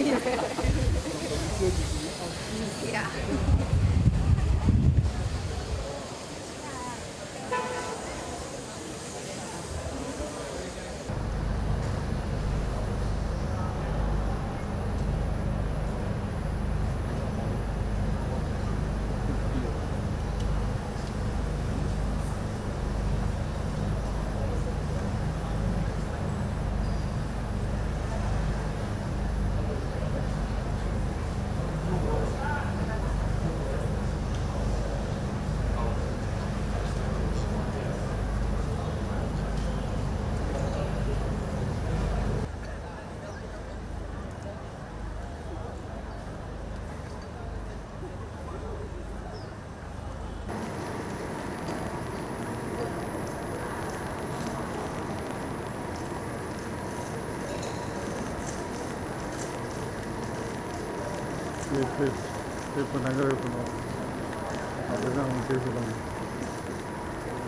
いや。以可以可以不那个什么，好像这些东西。